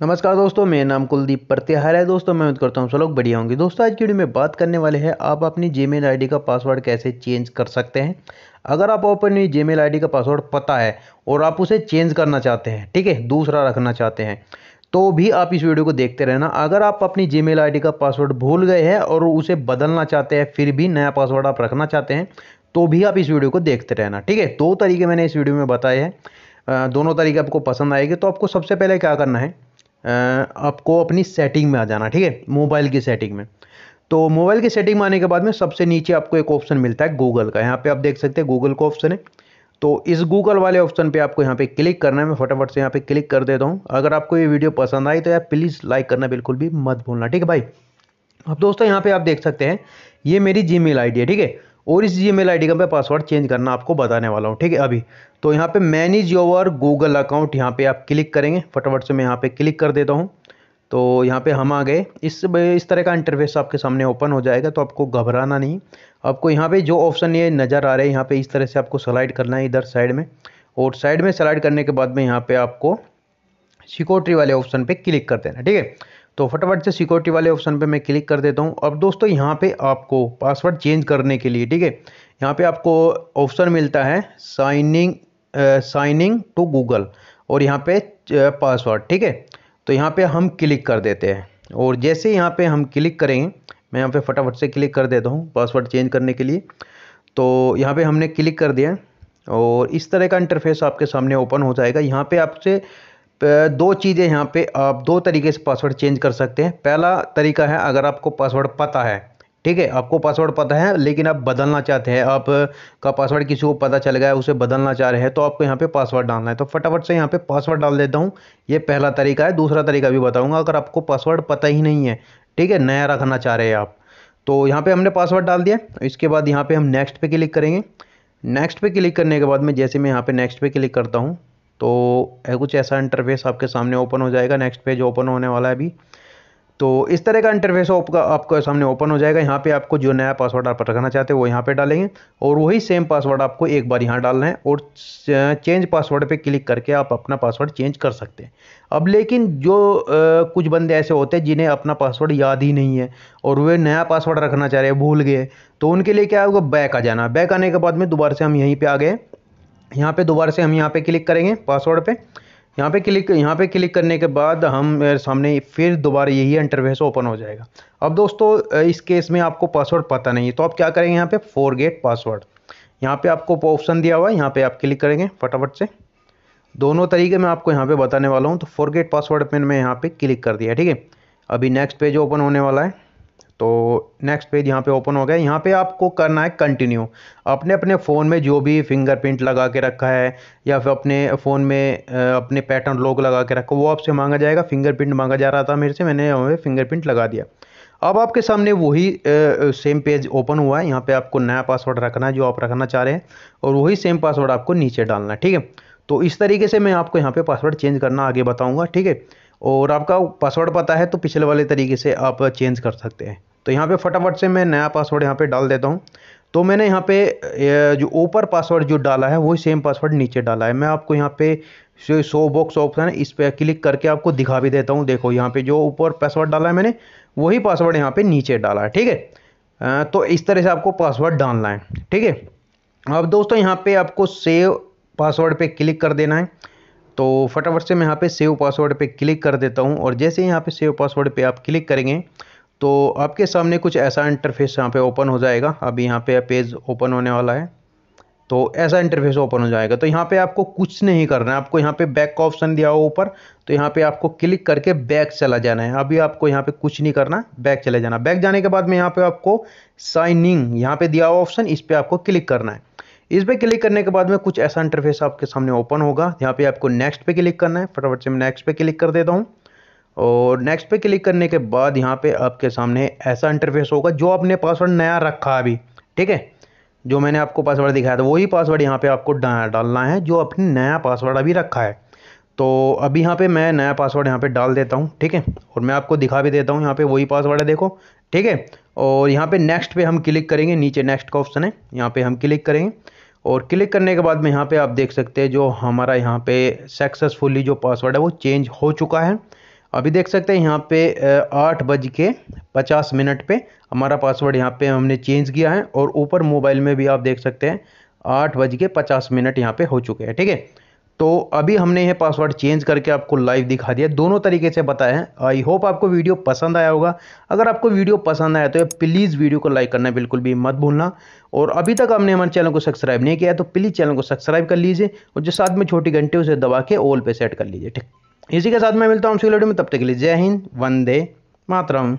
नमस्कार दोस्तों, मेरा नाम कुलदीप प्रत्याहार है। दोस्तों, मैं उम्मीद करता हूँ सब लोग बढ़िया होंगे। दोस्तों, आज की वीडियो में बात करने वाले हैं, आप अपनी जीमेल आईडी का पासवर्ड कैसे चेंज कर सकते हैं? अगर आप अपनी जीमेल आईडी का पासवर्ड पता है और आप उसे चेंज करना चाहते हैं, ठीक है? दूसरा रखना चाहते हैं तो भी आप इस वीडियो को देखते रहना। अगर आप अपनी जी मेल का पासवर्ड भूल गए हैं और उसे बदलना चाहते हैं, फिर भी नया पासवर्ड आप रखना चाहते हैं तो भी आप इस वीडियो को देखते रहना, ठीक है? दो तरीके मैंने इस वीडियो में बताए हैं। दोनों तरीके आपको पसंद आएँगे। तो आपको सबसे पहले क्या करना है आपको अपनी सेटिंग में आ जाना, ठीक है? मोबाइल की सेटिंग में। तो मोबाइल की सेटिंग में आने के बाद में सबसे नीचे आपको एक ऑप्शन मिलता है गूगल का। यहाँ पे आप देख सकते हैं गूगल का ऑप्शन है। तो इस गूगल वाले ऑप्शन पे आपको यहाँ पे क्लिक करना है। मैं फटाफट से यहाँ पे क्लिक कर देता हूँ। अगर आपको ये वीडियो पसंद आई तो यार प्लीज़ लाइक करना बिल्कुल भी मत भूलना, ठीक है भाई? अब दोस्तों यहाँ पे आप देख सकते हैं, ये मेरी जी मेल है, ठीक है? और इस जी मेल का मैं पासवर्ड चेंज करना आपको बताने वाला हूँ, ठीक है? अभी। तो यहाँ पे मैनेज योर गूगल अकाउंट यहाँ पे आप क्लिक करेंगे, फटाफट से मैं यहाँ पे क्लिक कर देता हूँ। तो यहाँ पे हम आ गए। इस इस तरह का इंटरफेस आपके सामने ओपन हो जाएगा तो आपको घबराना नहीं। आपको यहाँ पे जो ऑप्शन ये नज़र आ रहे हैं, यहाँ पे इस तरह से आपको स्लाइड करना है इधर साइड में। और साइड में स्लाइड करने के बाद में यहाँ पे आपको सिक्योरिटी वाले ऑप्शन पे क्लिक कर देना, ठीक है? तो फटाफट से सिक्योरिटी वाले ऑप्शन पे मैं क्लिक कर देता हूँ। अब दोस्तों, यहाँ पे आपको पासवर्ड चेंज करने के लिए, ठीक है? यहाँ पे आपको ऑप्शन मिलता है साइनिंग साइनिंग टू गूगल और यहाँ पे पासवर्ड ठीक है? तो यहाँ पे हम क्लिक कर देते हैं और जैसे यहाँ पे हम क्लिक करेंगे मैं यहाँ पे फटाफट से क्लिक कर देता हूँ पासवर्ड चेंज करने के लिए। तो यहाँ पे हमने क्लिक कर दिया और इस तरह का इंटरफेस आपके सामने ओपन हो जाएगा। यहाँ पे आपसे दो चीज़ें यहाँ पे आप दो तरीके से पासवर्ड चेंज कर सकते हैं। पहला तरीका है, अगर आपको पासवर्ड पता है, ठीक है, आपको पासवर्ड पता है, लेकिन आप बदलना चाहते हैं, आप का पासवर्ड किसी को पता चल गया है, उसे बदलना चाह रहे हैं तो आपको यहाँ पे पासवर्ड डालना है। तो फटाफट से यहाँ पे पासवर्ड डाल देता हूँ। ये पहला तरीका है। दूसरा तरीका भी बताऊँगा, अगर आपको पासवर्ड पता ही नहीं है, ठीक है, नया रखना चाह रहे हैं आप तो यहाँ पर हमने पासवर्ड डाल दिया। इसके बाद यहाँ पर हम नेक्स्ट पे क्लिक करेंगे। नेक्स्ट पे क्लिक करने के बाद में, जैसे मैं यहाँ पर नेक्स्ट पे क्लिक करता हूँ तो कुछ ऐसा इंटरफेस आपके सामने ओपन हो जाएगा नेक्स्ट पेज ओपन होने वाला है अभी। तो इस तरह का इंटरफेस आपका आपको सामने ओपन हो जाएगा। यहाँ पे आपको जो नया पासवर्ड आप रखना चाहते हैं वो यहाँ पे डालेंगे। और वही सेम पासवर्ड आपको एक बार यहाँ डालना है और चेंज पासवर्ड पे क्लिक करके आप अपना पासवर्ड चेंज कर सकते हैं। अब लेकिन जो आ, कुछ बंदे ऐसे होते हैं जिन्हें अपना पासवर्ड याद ही नहीं है और वे नया पासवर्ड रखना चाह रहे हैं भूल गए तो उनके लिए क्या होगा? बैक आ जाना। बैक आने के बाद में दोबारा से हम यहीं पर आ गए। यहाँ पे दोबारा से हम यहाँ पे क्लिक करेंगे पासवर्ड पे। यहाँ पे क्लिक, यहाँ पे क्लिक करने के बाद हम सामने फिर दोबारा यही इंटरफेस ओपन हो जाएगा। अब दोस्तों इस केस में आपको पासवर्ड पता नहीं है। तो आप क्या करेंगे यहाँ पे? फॉरगेट पासवर्ड यहाँ पे आपको ऑप्शन दिया हुआ है, यहाँ पे आप क्लिक करेंगे फटाफट से। दोनों तरीके मैं आपको यहाँ पे बताने वाला हूँ तो फॉरगेट पासवर्ड पे मैं यहाँ पे क्लिक कर दिया, ठीक है? अभी नेक्स्ट पेज ओपन होने वाला है। तो नेक्स्ट पेज यहाँ पे ओपन हो गया। यहाँ पे आपको करना है कंटिन्यू अपने अपने फ़ोन में जो भी फिंगरप्रिंट लगा के रखा है, या फिर अपने फ़ोन में अपने पैटर्न लॉग लगा के रखा, वो आपसे मांगा जाएगा। फिंगरप्रिंट मांगा जा रहा था मेरे से, मैंने यहाँ फिंगरप्रिंट लगा दिया। अब आपके सामने वही सेम पेज ओपन हुआ है। यहाँ पे आपको नया पासवर्ड रखना है, जो आप रखना चाह रहे हैं, और वही सेम पासवर्ड आपको नीचे डालना है, ठीक है? तो इस तरीके से मैं आपको यहाँ पे पासवर्ड चेंज करना आगे बताऊँगा, ठीक है? और आपका पासवर्ड पता है तो पिछले वाले तरीके से आप चेंज कर सकते हैं। तो यहाँ पे फटाफट से मैं नया पासवर्ड यहाँ पे डाल देता हूँ। तो मैंने यहाँ पे जो ऊपर पासवर्ड जो डाला है, वही सेम पासवर्ड नीचे डाला है। मैं आपको यहाँ पे जो शो बॉक्स ऑप्शन है, इस पर क्लिक करके आपको दिखा भी देता हूँ। देखो, यहाँ पे जो ऊपर पासवर्ड डाला है मैंने, वही पासवर्ड यहाँ पे नीचे डाला है, ठीक है? तो इस तरह से आपको पासवर्ड डालना है, ठीक है? अब दोस्तों, यहाँ पे आपको सेव पासवर्ड पे क्लिक कर देना है। तो फटाफट से मैं यहाँ पे सेव पासवर्ड पे क्लिक कर देता हूँ। और जैसे यहाँ पे सेव पासवर्ड पे आप क्लिक करेंगे तो आपके सामने कुछ ऐसा इंटरफेस यहाँ पे ओपन हो जाएगा। अभी यहाँ पे पेज ओपन होने वाला है। तो ऐसा इंटरफेस ओपन हो जाएगा। तो यहाँ पे आपको कुछ नहीं करना है। आपको यहाँ पे बैक का ऑप्शन दिया हुआ ऊपर। तो यहाँ पे आपको क्लिक करके बैक चला जाना है। अभी आपको यहाँ पे कुछ नहीं करना बैक चले जाना बैक जाने के बाद में यहाँ पे आपको साइनिंग यहाँ पे दिया हुआ ऑप्शन इस पर आपको क्लिक करना है। इस पर क्लिक करने के बाद में कुछ ऐसा इंटरफेस आपके सामने ओपन होगा। यहाँ पे आपको नेक्स्ट पे क्लिक करना है। फटाफट से मैं नेक्स्ट पे क्लिक कर देता हूँ। और नेक्स्ट पे क्लिक करने के बाद यहाँ पे आपके सामने ऐसा इंटरफेस होगा जो आपने पासवर्ड नया रखा अभी, ठीक है? जो मैंने आपको पासवर्ड दिखाया था, वही पासवर्ड यहाँ पे आपको डालना है, जो अपने नया पासवर्ड अभी रखा है। तो अभी यहाँ पे मैं नया पासवर्ड यहाँ पे डाल देता हूँ, ठीक है? और मैं आपको दिखा भी देता हूँ, यहाँ पे वही पासवर्ड है, देखो, ठीक है? और यहाँ पे नेक्स्ट पे हम क्लिक करेंगे, नीचे नेक्स्ट का ऑप्शन है, यहाँ पे हम क्लिक करेंगे। और क्लिक करने के बाद में यहाँ पे आप देख सकते हैं, जो हमारा यहाँ पे सक्सेसफुली जो पासवर्ड है, वो चेंज हो चुका है। अभी देख सकते हैं यहाँ पे आठ बज के पचास मिनट पे हमारा पासवर्ड यहाँ पे हमने चेंज किया है और ऊपर मोबाइल में भी आप देख सकते हैं आठ बज के पचास मिनट यहाँ पे हो चुके हैं, ठीक है? तो अभी हमने ये पासवर्ड चेंज करके आपको लाइव दिखा दिया। दोनों तरीके से बताया है। आई होप आपको वीडियो पसंद आया होगा। अगर आपको वीडियो पसंद आया तो प्लीज़ वीडियो को लाइक करना बिल्कुल भी मत भूलना। और अभी तक आपने हमारे चैनल को सब्सक्राइब नहीं किया तो प्लीज़ चैनल को सब्सक्राइब कर लीजिए और जो साथ में छोटी घंटे उसे दबा के ऑल पे सेट कर लीजिए, ठीक? इसी के साथ मैं मिलता हूँ वीडियो में, तब तक के लिए जय हिंद, वंदे मातरम।